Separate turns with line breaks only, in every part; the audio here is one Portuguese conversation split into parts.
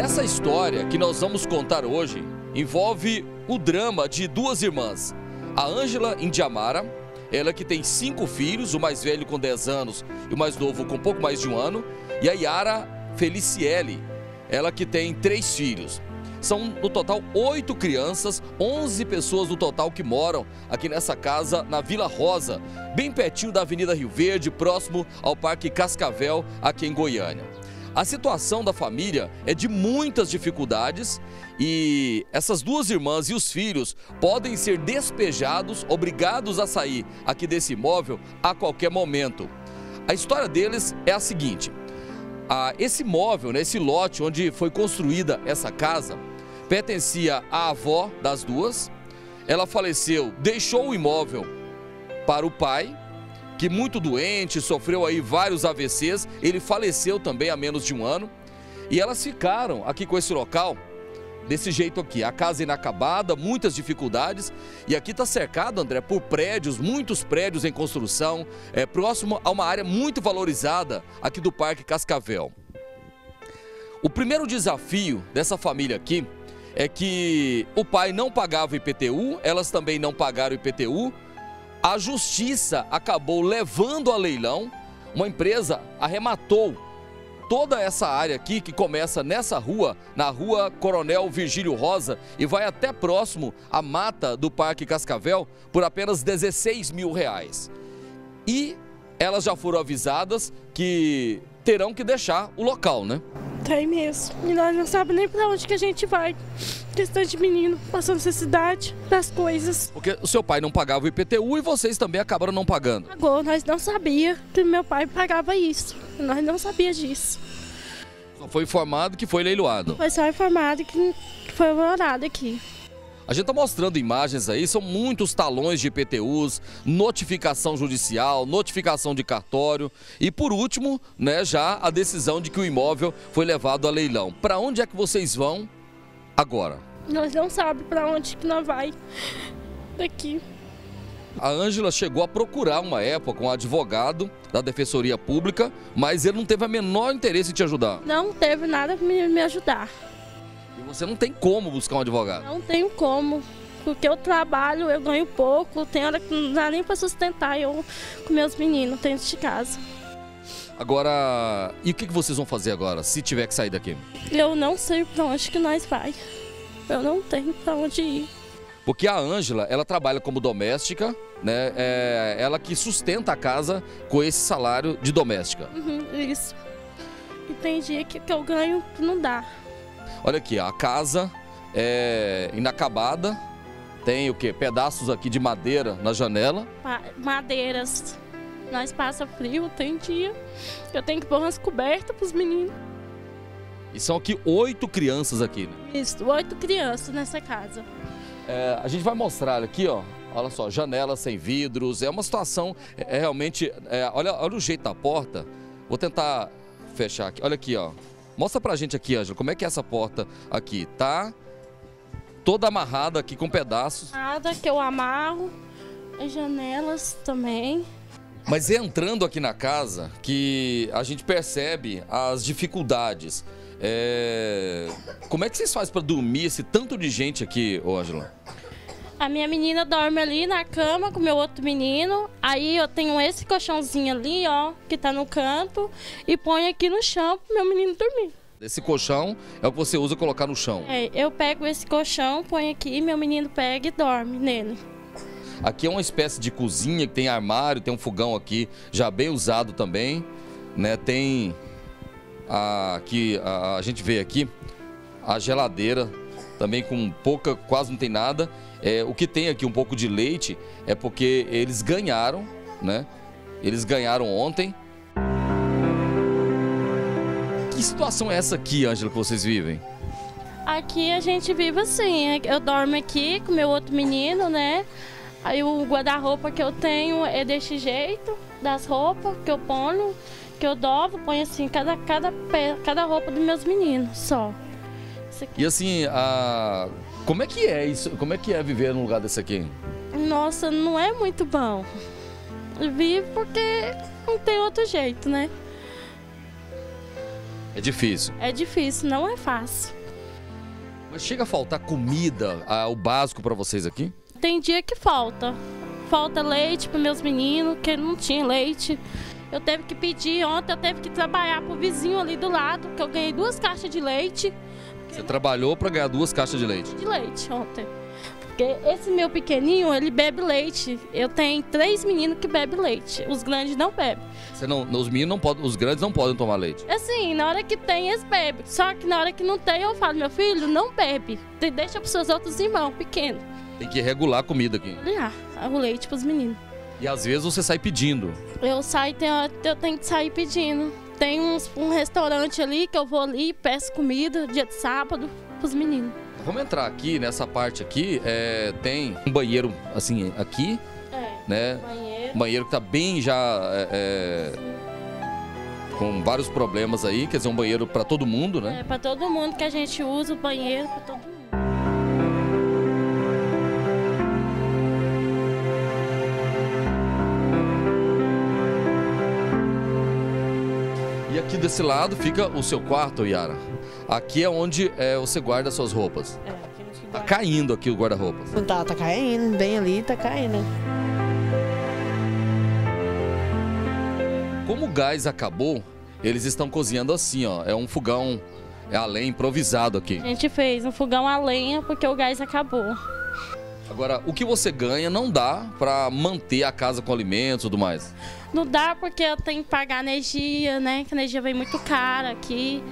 Nessa história que nós vamos contar hoje, envolve o drama de duas irmãs. A Ângela Indiamara, ela que tem cinco filhos, o mais velho com 10 anos e o mais novo com pouco mais de um ano, e a Yara Feliciele, ela que tem três filhos. São no total oito crianças, 11 pessoas no total que moram aqui nessa casa na Vila Rosa, bem pertinho da Avenida Rio Verde, próximo ao Parque Cascavel, aqui em Goiânia. A situação da família é de muitas dificuldades e essas duas irmãs e os filhos podem ser despejados, obrigados a sair aqui desse imóvel a qualquer momento. A história deles é a seguinte: esse imóvel, né, esse lote onde foi construída essa casa, pertencia à avó das duas. Ela faleceu, deixou o imóvel para o pai, que muito doente, sofreu aí vários AVCs. Ele faleceu também há menos de um ano. E elas ficaram aqui com esse local desse jeito aqui. A casa inacabada, muitas dificuldades. E aqui está cercado, André, por prédios, muitos prédios em construção, é, próximo a uma área muito valorizada aqui do Parque Cascavel. O primeiro desafio dessa família aqui é que o pai não pagava IPTU, elas também não pagaram IPTU. A justiça acabou levando a leilão, uma empresa arrematou toda essa área aqui que começa nessa rua, na rua Coronel Virgílio Rosa e vai até próximo à mata do Parque Cascavel por apenas 16 mil reais. E elas já foram avisadas que terão que deixar o local, né?
Tem mesmo. E nós não sabemos nem para onde que a gente vai. Questão de menino, passando necessidade das coisas.
Porque o seu pai não pagava o IPTU e vocês também acabaram não pagando.
Agora, nós não sabia que meu pai pagava isso. Nós não sabia disso.
Só foi informado que foi leiloado.
Foi só informado que foi horário aqui.
A gente está mostrando imagens aí, são muitos talões de IPTUs, notificação judicial, notificação de cartório e por último, né, já a decisão de que o imóvel foi levado a leilão. Para onde é que vocês vão agora?
Nós não sabemos para onde que nós vai daqui.
A Ângela chegou a procurar uma época um advogado da Defensoria Pública, mas ele não teve a menor interesse em te ajudar.
Não teve nada para me, me ajudar.
E você não tem como buscar um advogado?
Não tenho como, porque eu trabalho, eu ganho pouco, tem hora que não dá nem para sustentar eu com meus meninos dentro de casa.
Agora, e o que vocês vão fazer agora, se tiver que sair daqui?
Eu não sei para onde que nós vai. Eu não tenho para onde ir.
Porque a Ângela, ela trabalha como doméstica, né? É ela que sustenta a casa com esse salário de doméstica.
Uhum, isso. E tem dia que, que eu ganho que não dá.
Olha aqui, a casa é inacabada. Tem o que? Pedaços aqui de madeira na janela.
Madeiras. Nós passa frio, tem dia. Eu tenho que pôr umas cobertas para os meninos.
E são aqui oito crianças aqui, né?
Isso, oito crianças nessa casa.
É, a gente vai mostrar aqui, ó. Olha só, janela sem vidros. É uma situação é, é realmente. É, olha, olha o jeito da porta. Vou tentar fechar aqui. Olha aqui, ó. Mostra pra gente aqui, Ângela, como é que é essa porta aqui? Tá toda amarrada aqui com pedaços.
Nada que eu amarro. As janelas também.
Mas é entrando aqui na casa que a gente percebe as dificuldades. É... Como é que vocês fazem para dormir esse tanto de gente aqui, Ângela?
A minha menina dorme ali na cama com meu outro menino. Aí eu tenho esse colchãozinho ali, ó, que tá no canto, e ponho aqui no chão pro meu menino dormir.
Esse colchão é o que você usa colocar no chão?
É, eu pego esse colchão, ponho aqui, meu menino pega e dorme nele.
Aqui é uma espécie de cozinha que tem armário, tem um fogão aqui já bem usado também, né? Tem a, aqui a, a gente vê aqui a geladeira também com pouca, quase não tem nada é, o que tem aqui um pouco de leite é porque eles ganharam, né? Eles ganharam ontem. Que situação é essa aqui, Ângela, que vocês vivem?
Aqui a gente vive assim, eu dormo aqui com meu outro menino, né? Aí o guarda-roupa que eu tenho é desse jeito, das roupas que eu ponho, que eu dobro, ponho assim, cada, cada, cada roupa dos meus meninos, só.
E assim, a como é que é isso? Como é que é viver num lugar desse aqui?
Nossa, não é muito bom. Vivo porque não tem outro jeito, né?
É difícil.
É difícil, não é fácil.
Mas chega a faltar comida, ah, o básico para vocês aqui?
Tem dia que falta. Falta leite para meus meninos, que não tinha leite. Eu teve que pedir, ontem eu teve que trabalhar pro vizinho ali do lado, que eu ganhei duas caixas de leite.
Você trabalhou para ganhar duas caixas de leite?
De leite ontem. Porque esse meu pequenininho, ele bebe leite. Eu tenho três meninos que bebem leite. Os grandes não bebem.
Você não, os meninos não podem, os grandes não podem tomar leite.
Assim, na hora que tem, eles bebem. Só que na hora que não tem, eu falo, meu filho, não bebe. Deixa pros seus outros irmãos pequenos.
Tem que regular a comida aqui.
Ah, o leite pros meninos.
E às vezes você sai pedindo.
Eu saio, eu tenho que sair pedindo. Tem uns, um restaurante ali que eu vou ali e peço comida dia de sábado pros meninos.
Vamos entrar aqui nessa parte aqui. É, tem um banheiro assim aqui,
É,
né?
banheiro.
Banheiro que tá bem já é, é, com vários problemas aí. Quer dizer, um banheiro para todo mundo, né?
É pra todo mundo que a gente usa o banheiro, pra todo mundo.
Aqui desse lado fica o seu quarto, Yara. Aqui é onde é, você guarda suas roupas.
É, aqui no
Tá caindo aqui o guarda-roupas.
Não tá, tá caindo, bem ali, tá caindo.
Como o gás acabou, eles estão cozinhando assim, ó. É um fogão, é a lenha improvisado aqui.
A gente fez um fogão a lenha porque o gás acabou.
Agora, o que você ganha não dá pra manter a casa com alimentos e tudo mais.
Não dá porque eu tenho que pagar energia, né? Que a energia vem muito cara aqui.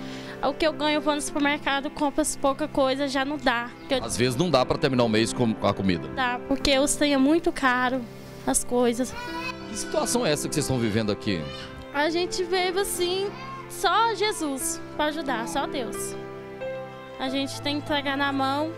O que eu ganho, eu vou no supermercado, compro pouca coisa, já não dá. Eu-
Às vezes não dá pra terminar o mês com a comida.
dá, porque os trem é muito caro, as coisas.
Que situação é essa que vocês estão vivendo aqui?
A gente vive assim, só Jesus para ajudar, só Deus. A gente tem que entregar na mão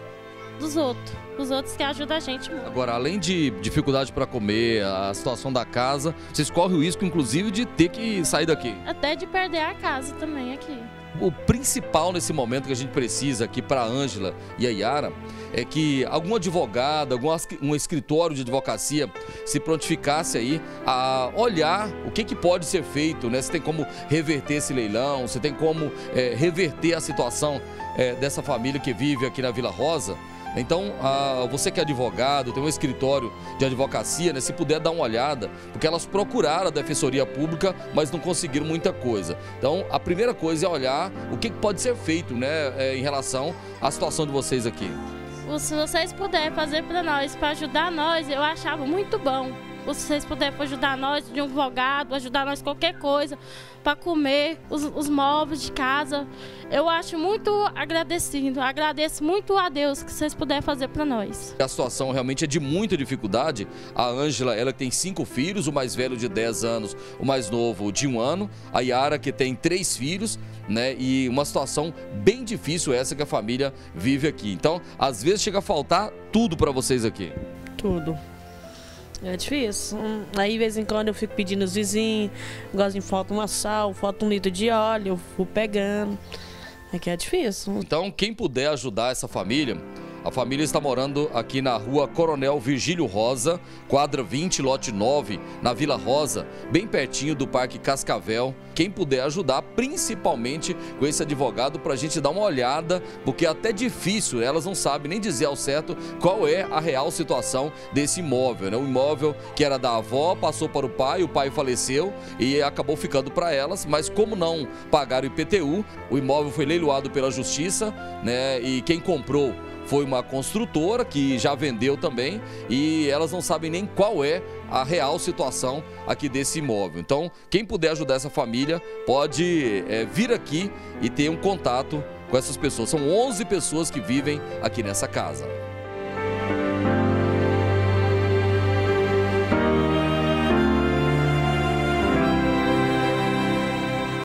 dos outros, os outros que ajudam a gente muito.
Agora, além de dificuldade pra comer, a situação da casa, vocês correm o risco, inclusive, de ter que sair daqui.
Até de perder a casa também aqui.
O principal nesse momento que a gente precisa aqui para a Ângela e a Yara é que algum advogado, algum um escritório de advocacia se prontificasse aí a olhar o que, que pode ser feito, né? Se tem como reverter esse leilão, se tem como é, reverter a situação é, dessa família que vive aqui na Vila Rosa. Então, ah, você que é advogado, tem um escritório de advocacia, né, se puder dar uma olhada, porque elas procuraram a Defensoria Pública, mas não conseguiram muita coisa. Então, a primeira coisa é olhar o que que pode ser feito né, é, em relação à situação de vocês aqui.
Se vocês puderem fazer para nós, para ajudar nós, eu achava muito bom. Se vocês puderem ajudar nós de um advogado, ajudar nós qualquer coisa, para comer, os, os móveis de casa, eu acho muito agradecido. Agradeço muito a Deus que vocês puderem fazer para nós.
A situação realmente é de muita dificuldade. A Ângela, ela tem cinco filhos, o mais velho de 10 anos, o mais novo de um ano. A Yara, que tem três filhos, né? E uma situação bem difícil essa que a família vive aqui. Então, às vezes chega a faltar tudo para vocês aqui.
Tudo. É difícil. Hum, Aí, de vez em quando, eu fico pedindo os vizinhos, gosto de falta uma sal, falta um litro de óleo, eu vou pegando. É que é difícil.
Então, quem puder ajudar essa família, a família está morando aqui na rua Coronel Virgílio Rosa, quadra 20, lote 9, na Vila Rosa, bem pertinho do Parque Cascavel. Quem puder ajudar, principalmente com esse advogado, para a gente dar uma olhada, porque é até difícil, elas não sabem nem dizer ao certo qual é a real situação desse imóvel. Né? O imóvel que era da avó passou para o pai, o pai faleceu e acabou ficando para elas, mas como não pagaram o IPTU, o imóvel foi leiloado pela justiça né? e quem comprou foi uma construtora que já vendeu também e elas não sabem nem qual é a real situação aqui desse imóvel. Então, quem puder ajudar essa família pode é, vir aqui e ter um contato com essas pessoas. São 11 pessoas que vivem aqui nessa casa.